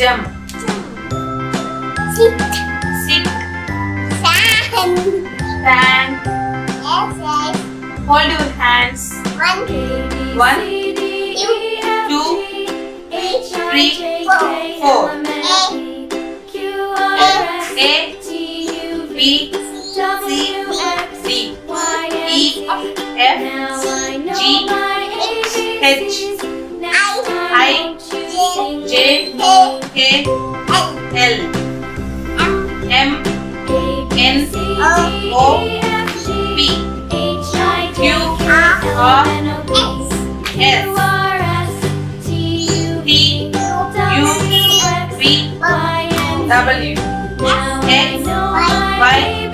Sit. sit, Stand. stand, Yes, yes. hold your hands. One, One, two, three, four. A, B, C, D, E, F, G, H, K, L, M, N, O, P, Q, R, S, T, U, V, W, X, Y,